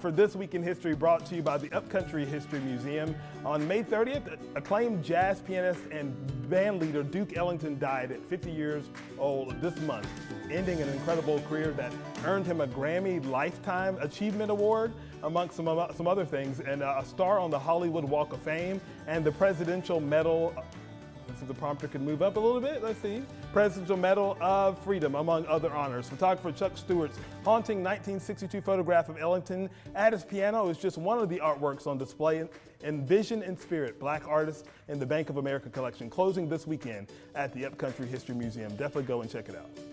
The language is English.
for This Week in History brought to you by the Upcountry History Museum. On May 30th, acclaimed jazz pianist and band leader Duke Ellington died at 50 years old this month, ending an incredible career that earned him a Grammy Lifetime Achievement Award, amongst some, some other things, and uh, a star on the Hollywood Walk of Fame and the Presidential Medal so the prompter can move up a little bit. Let's see. Presidential Medal of Freedom, among other honors. Photographer Chuck Stewart's haunting 1962 photograph of Ellington at his piano is just one of the artworks on display in Vision and Spirit, Black Artists in the Bank of America collection, closing this weekend at the Upcountry History Museum. Definitely go and check it out.